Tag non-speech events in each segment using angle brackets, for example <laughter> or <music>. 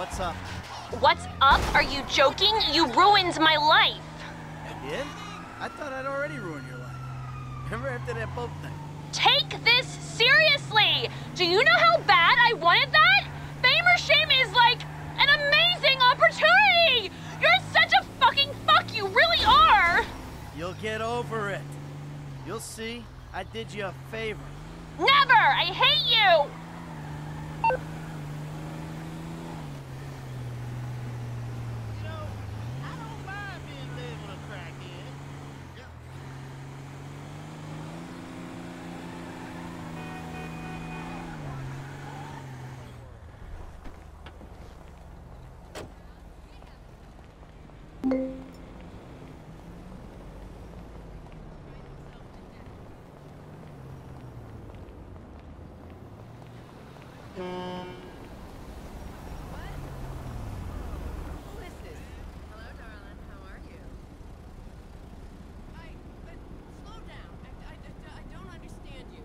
What's up? What's up? Are you joking? You ruined my life. I did? I thought I'd already ruined your life. Remember after that boat thing? Take this seriously! Do you know how bad I wanted that? Fame or shame is like an amazing opportunity! You're such a fucking fuck, you really are! You'll get over it. You'll see, I did you a favor. Never! I hate! You know, I don't mind being labeled a crackhead. Who is this? Hello, darling. How are you? I, uh, slow down. I, I, I, I don't understand you.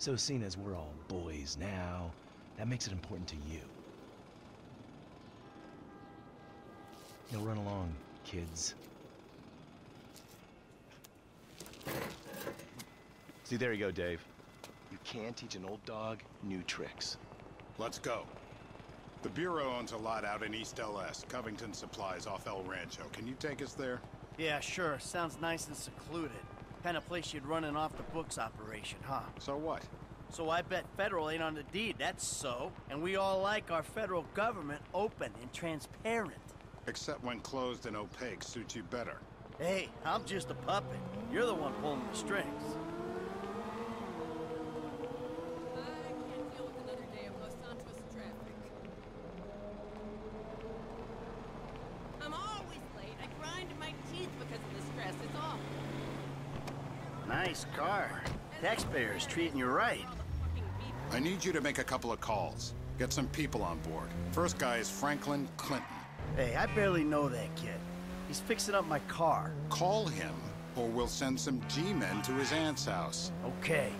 So seeing as we're all boys now, that makes it important to you. Now run along, kids. See, there you go, Dave. You can't teach an old dog new tricks. Let's go. The Bureau owns a lot out in East LS, Covington Supplies off El Rancho. Can you take us there? Yeah, sure. Sounds nice and secluded. Kind of place you'd run an off-the-books operation, huh? So what? So I bet federal ain't on the deed, that's so. And we all like our federal government open and transparent. Except when closed and opaque suits you better. Hey, I'm just a puppet. You're the one pulling the strings. I can't deal with another day of Los Santos traffic. I'm always late. I grind my teeth because of the stress. It's awful. Nice car. Taxpayers treating you right. All the fucking beef I need you to make a couple of calls. Get some people on board. First guy is Franklin Clinton. Hey, I barely know that kid. He's fixing up my car. Call him, or we'll send some G-men to his aunt's house. Okay.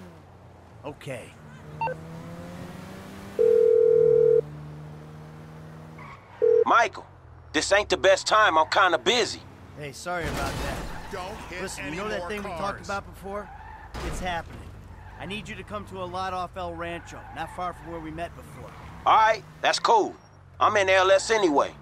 Okay. Michael, this ain't the best time. I'm kinda busy. Hey, sorry about that. Don't hit Listen, any you know that more thing we talked about before? It's happening. I need you to come to a lot off El Rancho, not far from where we met before. All right, that's cool. I'm in LS anyway.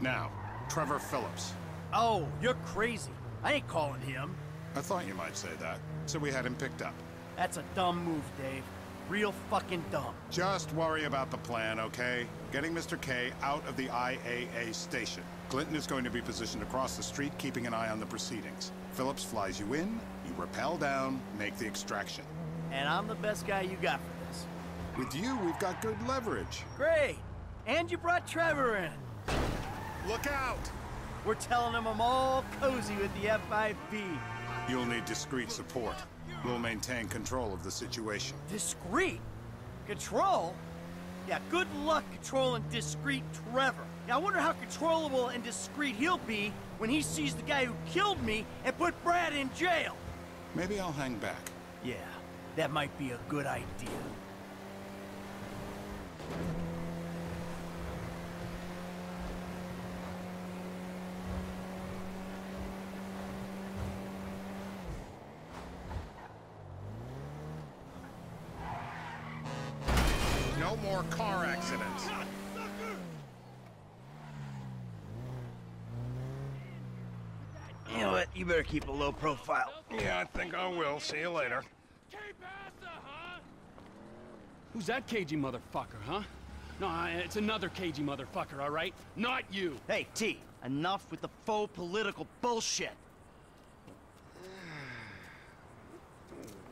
Now, Trevor Philips. Oh, you're crazy. I ain't calling him. I thought you might say that, so we had him picked up. That's a dumb move, Dave. Real fucking dumb. Just worry about the plan, okay? Getting Mr. K out of the IAA station. Clinton is going to be positioned across the street, keeping an eye on the proceedings. Philips flies you in, you rappel down, make the extraction. And I'm the best guy you got for this. With you, we've got good leverage. Great. And you brought Trevor in. Look out! We're telling him I'm all cozy with the FIB. You'll need discreet support. We'll maintain control of the situation. Discreet? Control? Yeah, good luck controlling discreet Trevor. Yeah, I wonder how controllable and discreet he'll be when he sees the guy who killed me and put Brad in jail. Maybe I'll hang back. Yeah, that might be a good idea. No more car accidents. You know what? You better keep a low profile. Yeah, I think I will. See you later. Who's that cagey motherfucker, huh? No, it's another cagey motherfucker, all right? Not you. Hey, T, enough with the faux political bullshit.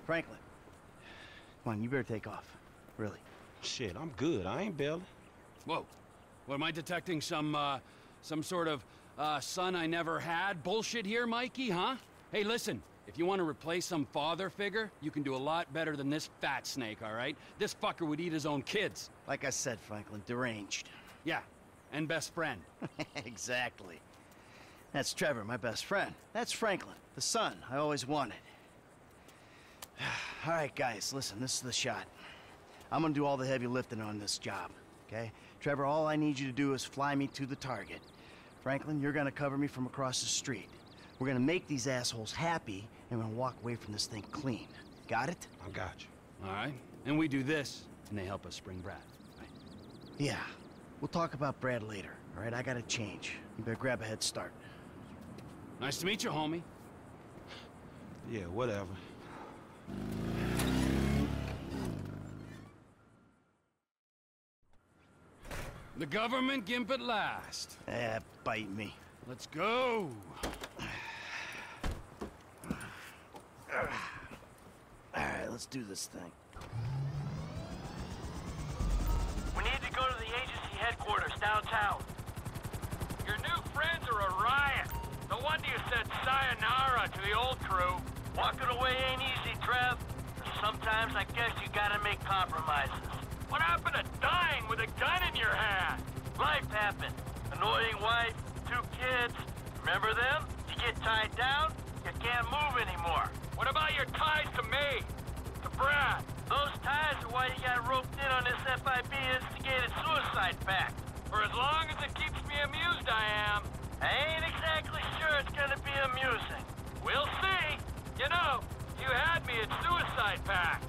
Franklin, come on, you better take off. Really. Shit, I'm good. I ain't bailing. Whoa. What, am I detecting some, uh, some sort of, uh, son I never had bullshit here, Mikey, huh? Hey, listen, if you want to replace some father figure, you can do a lot better than this fat snake, all right? This fucker would eat his own kids. Like I said, Franklin, deranged. Yeah, and best friend. <laughs> exactly. That's Trevor, my best friend. That's Franklin, the son I always wanted. <sighs> all right, guys, listen, this is the shot. I'm gonna do all the heavy lifting on this job, okay? Trevor, all I need you to do is fly me to the target. Franklin, you're gonna cover me from across the street. We're gonna make these assholes happy, and we're gonna walk away from this thing clean. Got it? I got you. All right? And we do this, and they help us spring Brad. Right? Yeah. We'll talk about Brad later, all right? I gotta change. You better grab a head start. Nice to meet you, homie. Yeah, whatever. The government gimp at last. Eh, bite me. Let's go. All right, let's do this thing. We need to go to the agency headquarters downtown. Your new friends are a riot. No wonder you said sayonara to the old crew. Walking away ain't easy, Trev. Sometimes I guess you gotta make compromises. What happened to dying with a gun in your hand? Life happened. Annoying wife, two kids. Remember them? You get tied down, you can't move anymore. What about your ties to me? To Brad? Those ties are why you got roped in on this FIB instigated suicide pact. For as long as it keeps me amused, I am. I ain't exactly sure it's gonna be amusing. We'll see. You know, you had me at suicide pact.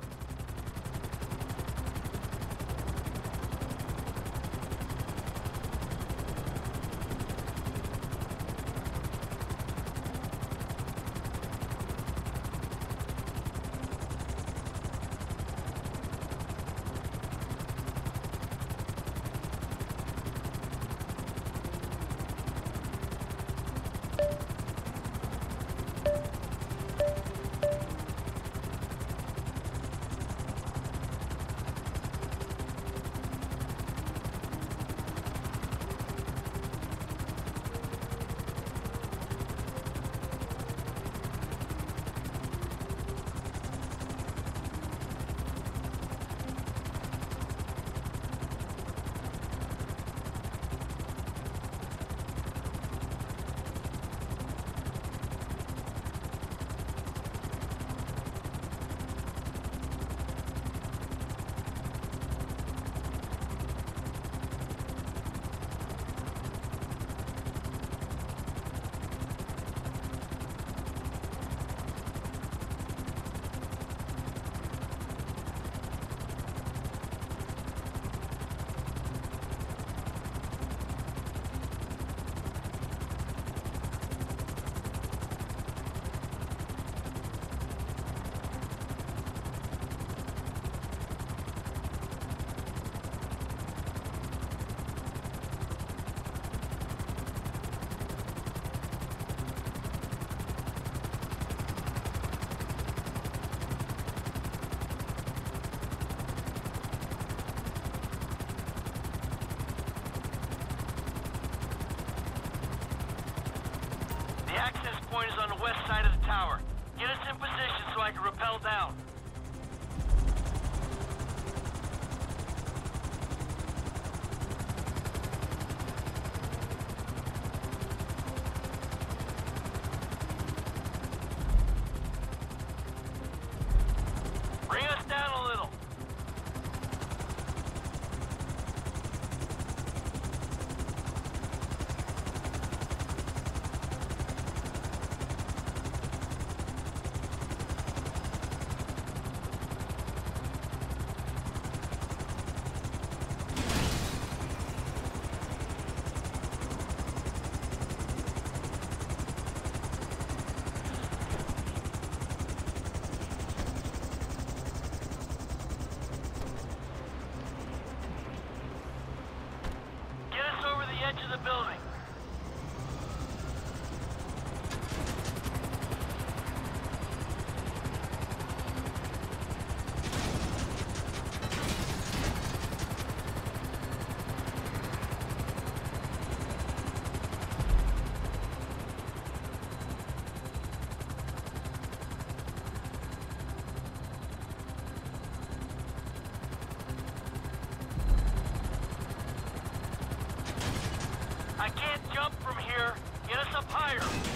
Higher.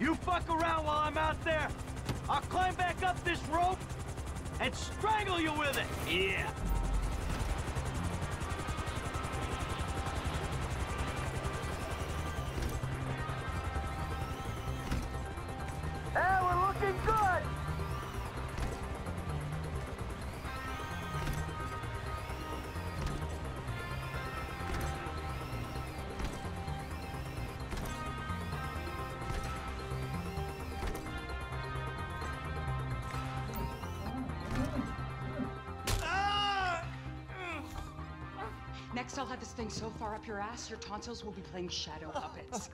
You fuck around while I'm out there. I'll climb back up this rope and strangle you with it. Yeah. Thing so far up your ass, your tonsils will be playing shadow puppets.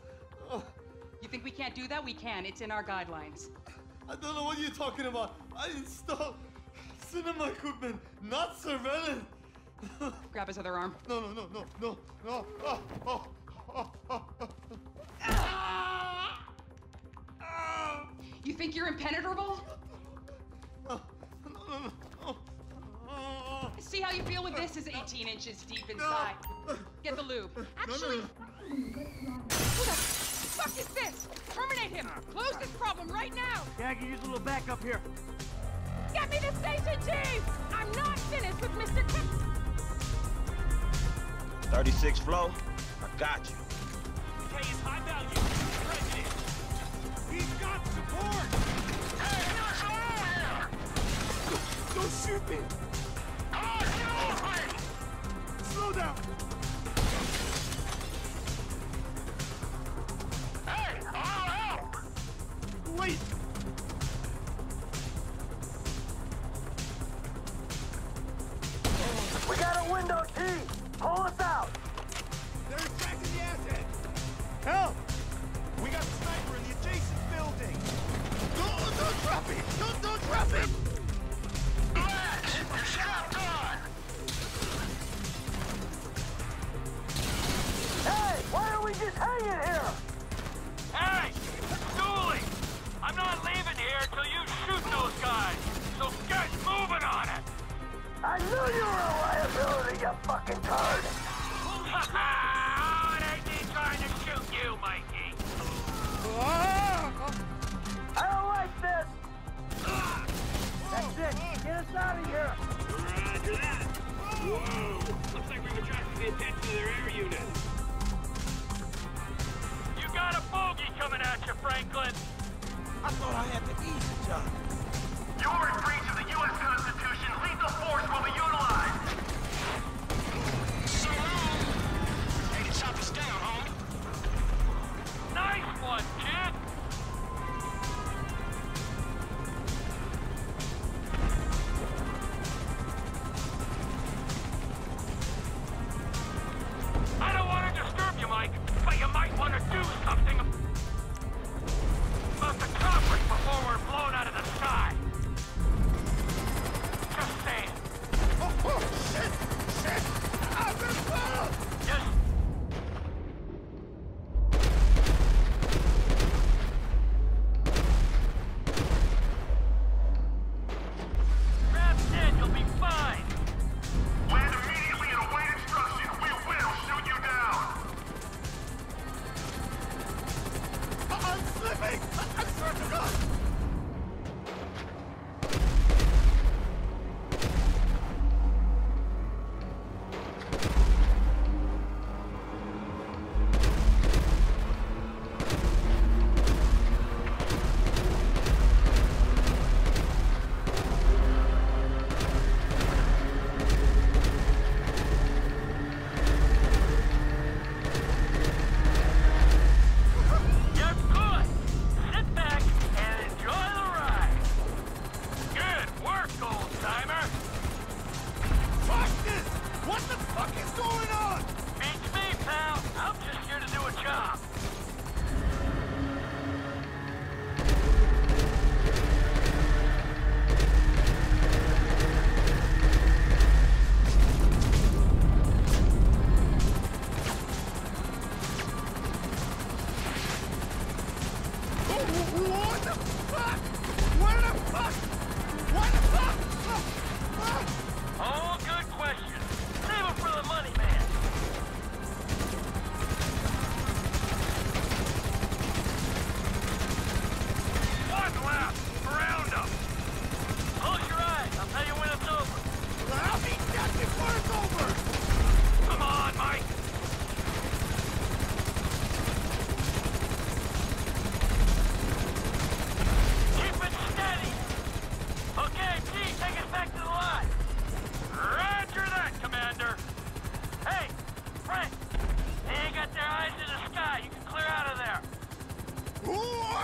You think we can't do that? We can. It's in our guidelines. I don't know what you're talking about. I installed cinema equipment, not surveillance. <laughs> Grab his other arm. No, no, no, no, no, no. Oh, oh, oh, oh, oh. You think you're impenetrable? <laughs> See how you feel with this is 18 inches deep inside. Get the lube. Actually, who the fuck is this? Terminate him! Close this problem right now! Yeah, I can use a little backup here. Get me the station chief! I'm not finished with Mr. K. 36 flow, I got you. K is high value. President. He's got support. Hey, Don't shoot me! Down! Franklin! I thought I had the easy job. You're in breach of the U.S. Constitution. Lethal force will be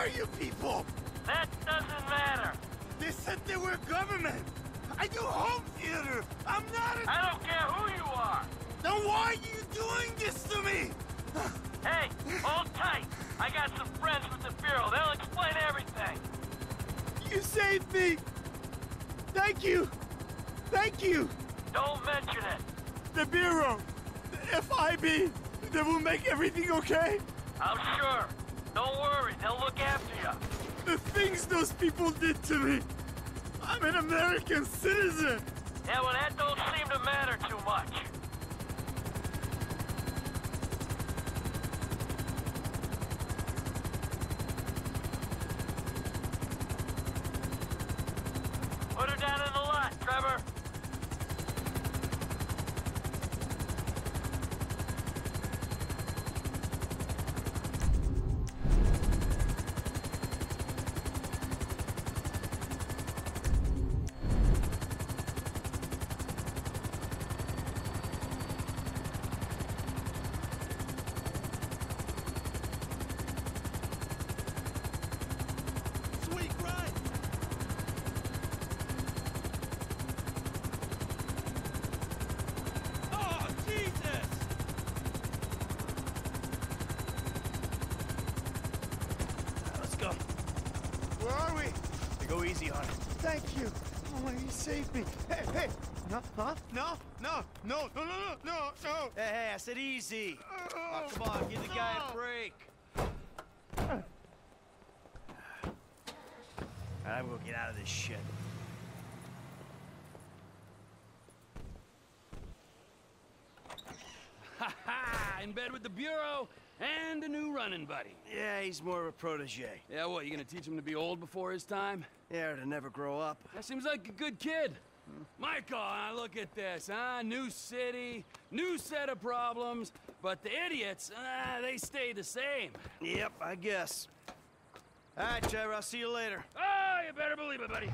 are you people? That doesn't matter. They said they were government. I do home theater. I'm not a... I don't care who you are. Then why are you doing this to me? <sighs> Hey, hold tight. I got some friends with the Bureau. They'll explain everything. You saved me. Thank you. Thank you. Don't mention it. The Bureau. The FIB. They will make everything okay. I'm sure. Don't worry. They'll look after you. The things those people did to me. I'm an American citizen. Yeah, well, that don't seem to matter too much. Put her down in the lot, Trevor. Sweet ride. Oh, Jesus! Let's go. Where are we? They go easy on it. Thank you. Oh, you saved me. Hey, hey. No, huh? No, no, no, no, no, no, no, no. Hey, hey, I said easy. Oh, oh come on, give the guy a break. I'm gonna get out of this shit. Ha ha! In bed with the Bureau and a new running buddy. Yeah, he's more of a protege. Yeah, what, you gonna teach him to be old before his time? Yeah, to never grow up. That seems like a good kid. Michael, ah, look at this, huh? New city, new set of problems, but the idiots, ah, they stay the same. Yep, I guess. All right, Trevor, I'll see you later. Oh, you better believe it, buddy.